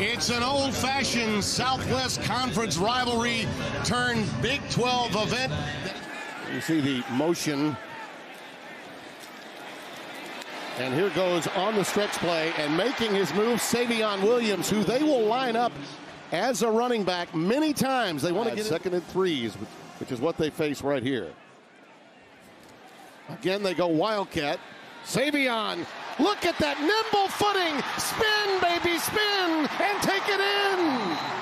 It's an old fashioned Southwest Conference rivalry turned Big 12 event. You see the motion. And here goes on the stretch play and making his move, Savion Williams, who they will line up as a running back many times. They want to get second and threes, which is what they face right here. Again, they go Wildcat. Savion, look at that nimble footing. Spin, baby, spin, and take it in.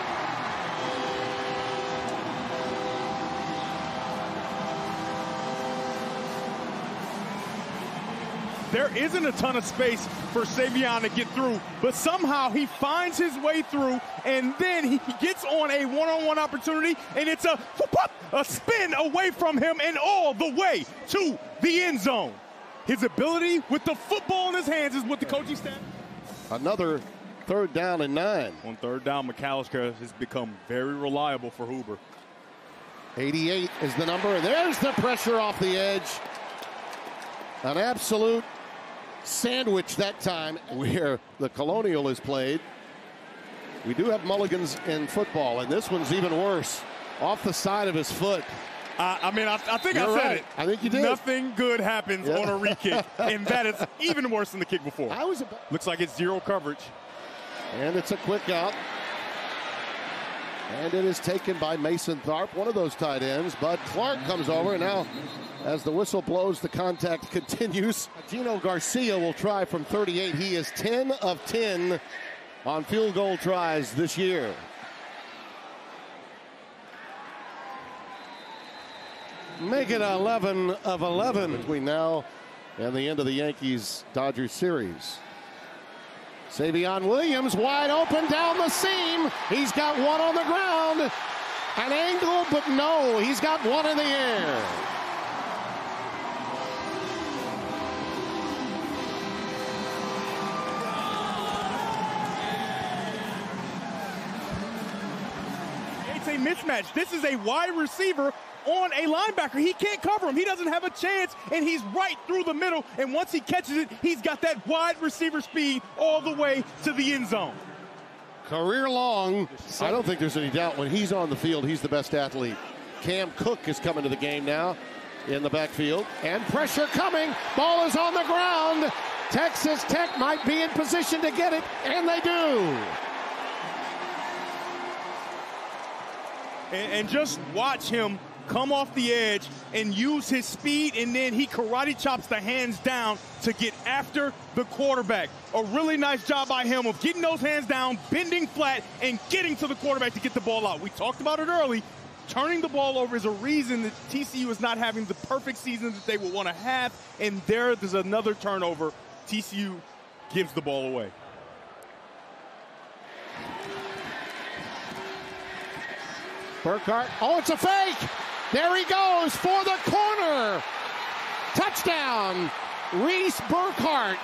There isn't a ton of space for Savion to get through, but somehow he finds his way through, and then he gets on a one-on-one opportunity, and it's a a spin away from him and all the way to the end zone. His ability with the football in his hands is what the coaching staff. Another third down and nine. On third down, McAlister has become very reliable for Hoover. 88 is the number. There's the pressure off the edge. An absolute sandwich that time where the Colonial is played. We do have mulligans in football, and this one's even worse. Off the side of his foot. Uh, I mean, I, I think You're I said right. it. I think you did. Nothing good happens yeah. on a re-kick, and that is even worse than the kick before. I was about- Looks like it's zero coverage. And it's a quick out. And it is taken by Mason Tharp, one of those tight ends. But Clark comes over, and now as the whistle blows, the contact continues. Gino Garcia will try from 38. He is 10 of 10 on field goal tries this year. Make it 11 of 11 between now and the end of the Yankees Dodgers series. Savion Williams wide open down the seam. He's got one on the ground. An angle, but no, he's got one in the air. It's a mismatch. This is a wide receiver on a linebacker. He can't cover him. He doesn't have a chance, and he's right through the middle. And once he catches it, he's got that wide receiver speed all the way to the end zone. Career long. I don't think there's any doubt when he's on the field, he's the best athlete. Cam Cook is coming to the game now in the backfield. And pressure coming. Ball is on the ground. Texas Tech might be in position to get it, and they do. and, and just watch him come off the edge and use his speed, and then he karate chops the hands down to get after the quarterback. A really nice job by him of getting those hands down, bending flat, and getting to the quarterback to get the ball out. We talked about it early. Turning the ball over is a reason that TCU is not having the perfect season that they would want to have, and there, there's another turnover. TCU gives the ball away. Burkhardt. Oh, it's a fake. There he goes for the corner. Touchdown, Reese Burkhardt.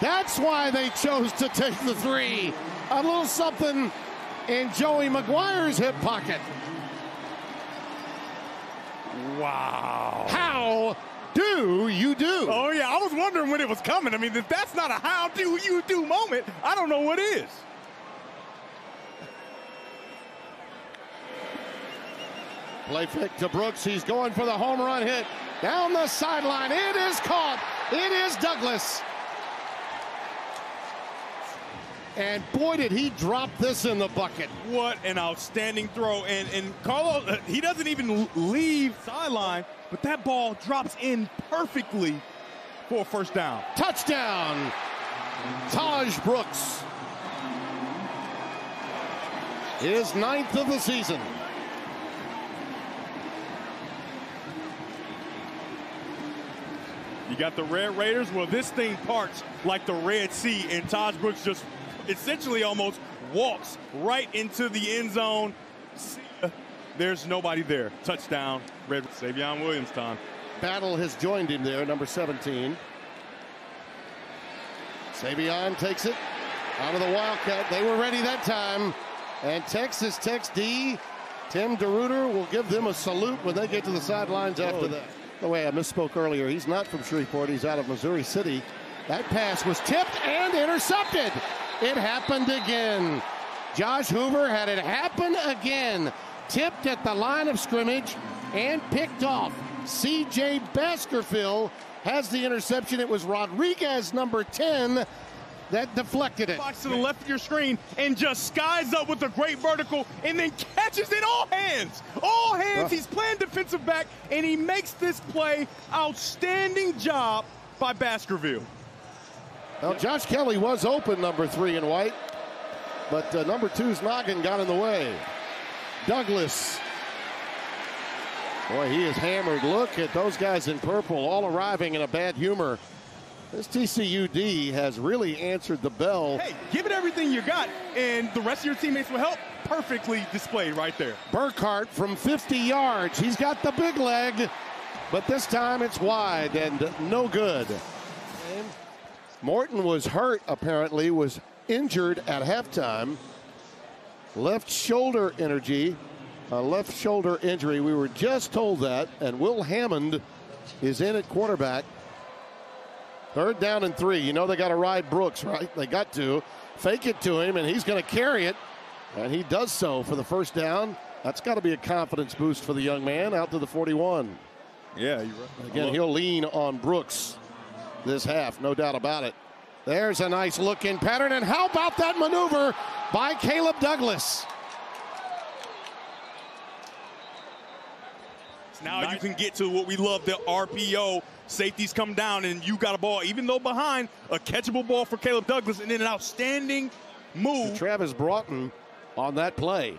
That's why they chose to take the three. A little something in Joey McGuire's hip pocket. Wow. How do you do? Oh, yeah. I was wondering when it was coming. I mean, if that's not a how do you do moment, I don't know what is. Play flick to Brooks. He's going for the home run hit. Down the sideline. It is caught. It is Douglas. And boy, did he drop this in the bucket. What an outstanding throw. And, and Carlos, uh, he doesn't even leave sideline, but that ball drops in perfectly for a first down. Touchdown, Tahj Brooks. His ninth of the season. You got the Red Raiders. Well, this thing parts like the Red Sea, and Tahj Brooks just essentially almost walks right into the end zone. There's nobody there. Touchdown, Red Savion Williams time. Battle has joined him there, number 17. Savion takes it out of the Wildcat. They were ready that time. And Texas Tech's D, Tim DeRuyter, will give them a salute when they get to the sidelines after oh. that the way I misspoke earlier, he's not from Shreveport. He's out of Missouri City. That pass was tipped and intercepted. It happened again. Josh Hoover had it happen again. Tipped at the line of scrimmage and picked off. C.J. Baskerville has the interception. It was Rodriguez, number 10, that deflected it. Box to the left of your screen and just skies up with a great vertical and then catches it all hands. All hands. He's playing defensive back and he makes this play. Outstanding job by Baskerville. Well, Josh Kelly was open, number three in white, but uh, number two's noggin got in the way. Douglas. Boy, he is hammered. Look at those guys in purple, all arriving in a bad humor. This TCUD has really answered the bell. Hey, give it everything you got, and the rest of your teammates will help. Perfectly displayed right there. Burkhardt from 50 yards. He's got the big leg, but this time it's wide and no good. And Morton was hurt, apparently, was injured at halftime. Left shoulder energy, a left shoulder injury. We were just told that, and Will Hammond is in at quarterback. Third down and three. You know they got to ride Brooks, right? They got to fake it to him, and he's going to carry it, and he does so for the first down. That's got to be a confidence boost for the young man out to the 41. Yeah, you're right. Again, he'll lean on Brooks this half, no doubt about it. There's a nice looking pattern, and how about that maneuver by Caleb Douglas? Now you can get to what we love, the RPO. Safeties come down, and you got a ball, even though behind, a catchable ball for Caleb Douglas, and then an outstanding move. Travis Broughton on that play.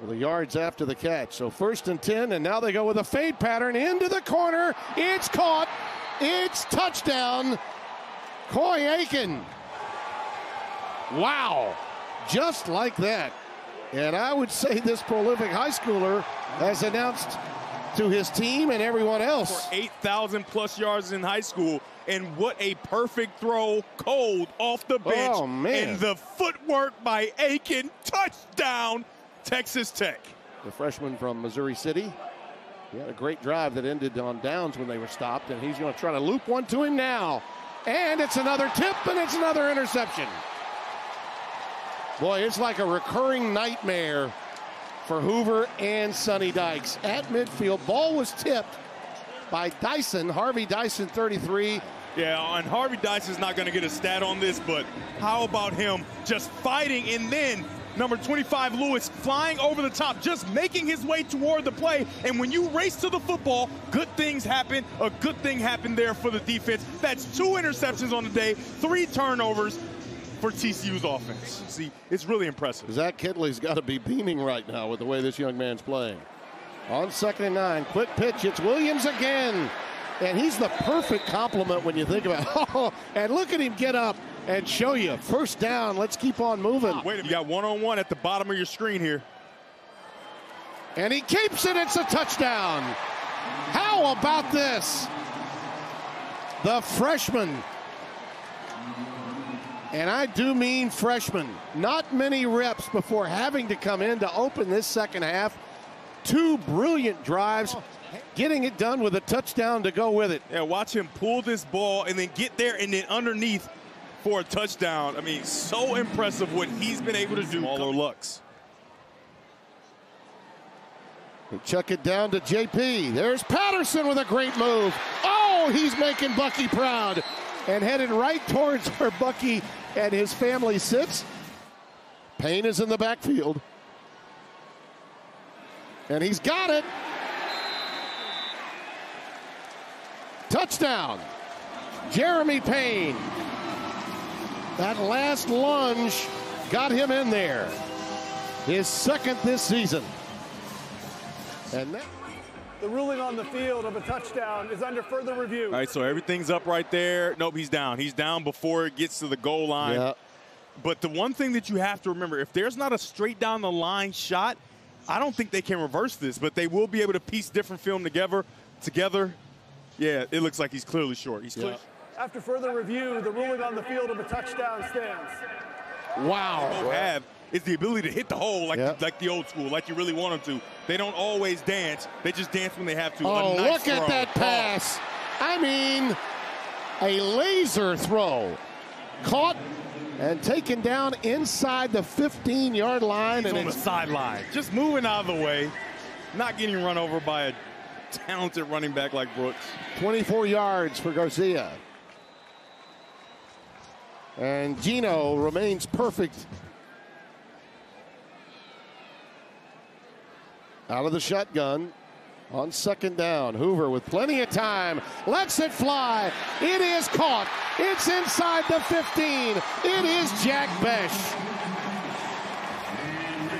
Well, the yards after the catch. So first and 10, and now they go with a fade pattern into the corner. It's caught. It's touchdown. Coy Eakin. Wow. Just like that. And I would say this prolific high schooler has announced to his team and everyone else. 8,000 plus yards in high school. And what a perfect throw, cold off the bench. Oh, man. And the footwork by Eakin. Touchdown, Texas Tech. The freshman from Missouri City. He had a great drive that ended on downs when they were stopped, and he's going to try to loop one to him now. And it's another tip, and it's another interception. Boy, it's like a recurring nightmare for Hoover and Sonny Dykes. At midfield, ball was tipped by Dyson, Harvey Dyson, 33. Yeah, and Harvey Dyson's not going to get a stat on this, but how about him just fighting and then number 25 Lewis flying over the top, just making his way toward the play. And when you race to the football, good things happen. A good thing happened there for the defense. That's two interceptions on the day, three turnovers for TCU's offense. See, it's really impressive. Zach Kittley's got to be beaming right now with the way this young man's playing. On second and nine, quick pitch. It's Williams again. And he's the perfect complement when you think about it. Oh, and look at him get up and show you. First down. Let's keep on moving. Wait a minute. You got one on one at the bottom of your screen here. And he keeps it. It's a touchdown. How about this? The freshman. And I do mean freshman. Not many reps before having to come in to open this second half. Two brilliant drives, getting it done with a touchdown to go with it. Yeah, watch him pull this ball and then get there and then underneath for a touchdown. I mean, so impressive what he's been able to do. Smaller Lux. They chuck it down to JP. There's Patterson with a great move. Oh, he's making Bucky proud. And headed right towards where Bucky and his family sits. Payne is in the backfield. And he's got it. Touchdown. Jeremy Payne. That last lunge got him in there. His second this season. And that the ruling on the field of a touchdown is under further review. All right, so everything's up right there. Nope, he's down. He's down before it gets to the goal line. Yeah. But the one thing that you have to remember, if there's not a straight down the line shot, I don't think they can reverse this, but they will be able to piece different film together. Together, yeah, it looks like he's clearly short. He's clear. After further review, the ruling on the field of a touchdown stands. Wow. Have is the ability to hit the hole like Yep. like the old school, like you really want them to. They don't always dance; they just dance when they have to. Oh, nice look at that pass. I mean, a laser throw. Caught and taken down inside the 15 yard line. He's and on the sideline, just moving out of the way, not getting run over by a talented running back like Brooks. 24 yards for Garcia. And Gino remains perfect. Out of the shotgun on second down. Hoover with plenty of time lets it fly. It is caught. It's inside the 15. It is Jack Bech.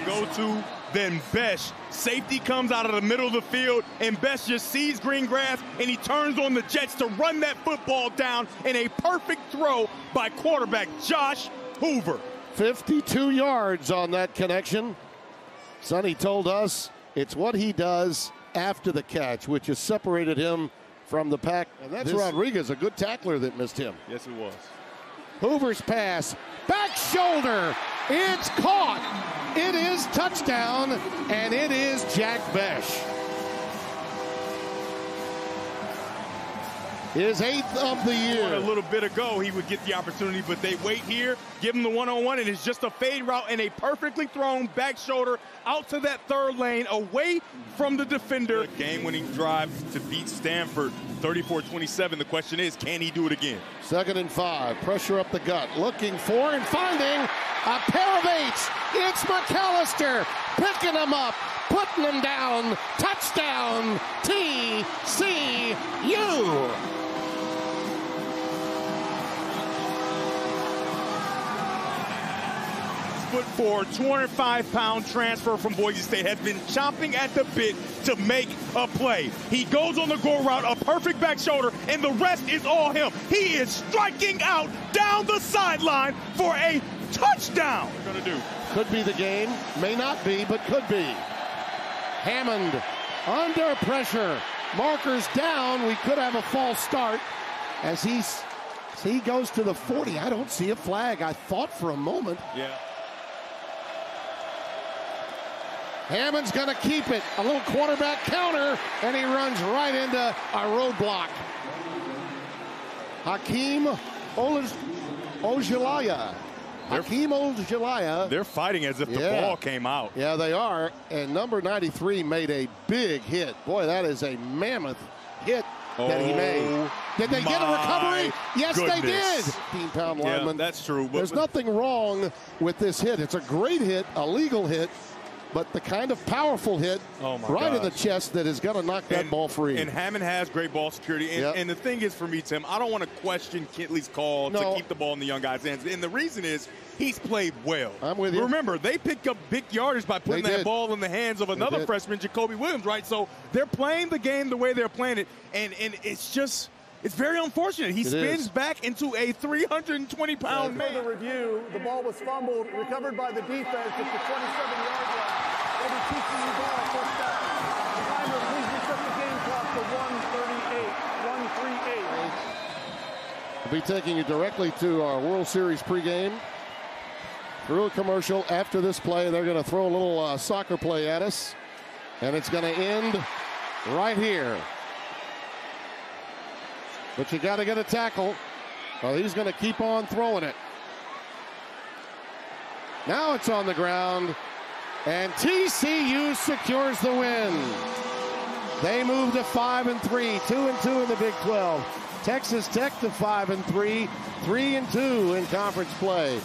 Go to then Bech. Safety comes out of the middle of the field, and Bech just sees green grass, and he turns on the Jets to run that football down in a perfect throw by quarterback Josh Hoover. 52 yards on that connection. Sonny told us it's what he does after the catch, which has separated him from the pack. And that's This- Rodriguez, a good tackler that missed him. Yes, it was. Hoover's pass, back shoulder. It's caught. It is touchdown, and it is Jack Bech. His eighth of the year. A little bit ago, he would get the opportunity, but they wait here, give him the one-on-one, and it's just a fade route and a perfectly thrown back shoulder out to that third lane, away from the defender. Game-winning drive to beat Stanford, 34-27. The question is, can he do it again? Second and five. Pressure up the gut. Looking for and finding a pair of eights. It's McAlister picking them up, putting them down. Touchdown, TCU. Foot four, 205 pound transfer from Boise State has been chomping at the bit to make a play. He goes on the go route, a perfect back shoulder, and the rest is all him. He is striking out down the sideline for a touchdown. What going to do? Could be the game. May not be, but could be. Hammond under pressure. Markers down. We could have a false start as he's. He goes to the 40. I don't see a flag. I thought for a moment. Yeah. Hammond's going to keep it. A little quarterback counter, and he runs right into a roadblock. Hakeem Ojolaya. Hakeem Ojolaya. They're fighting as if the Yeah. ball came out. Yeah, they are. And number 93 made a big hit. Boy, that is a mammoth hit that he Oh, made. Did they get a recovery? Yes, they did. goodness. 15 pound Yeah, lineman. that's true. But- There's nothing wrong with this hit. It's a great hit, a legal hit, but the kind of powerful hit Oh, my right in the chest that is going to knock that ball free. And Hammond has great ball security. And, Yep. and the thing is for me, Tim, I don't want to question Kittley's call No. to keep the ball in the young guy's hands. And the reason is he's played well. I'm with you. Remember, they picked up big yardage by putting that ball in the hands of another freshman, J'Koby Williams, right? So they're playing the game the way they're playing it. And, and it's just, it's very unfortunate. He It spins is. back into a 320 pound For the review, the ball was fumbled, recovered by the defense at the 27-yard line. First down. Timer, the game clock to 138. 138. We'll be taking you directly to our World Series pregame. Through a commercial after this play, they're going to throw a little uh, soccer play at us, and it's going to end right here. But you got to get a tackle. Well, he's going to keep on throwing it. Now it's on the ground, and TCU secures the win. They move to five and three, two and two in the Big 12. Texas Tech to five and three, three and two in conference play.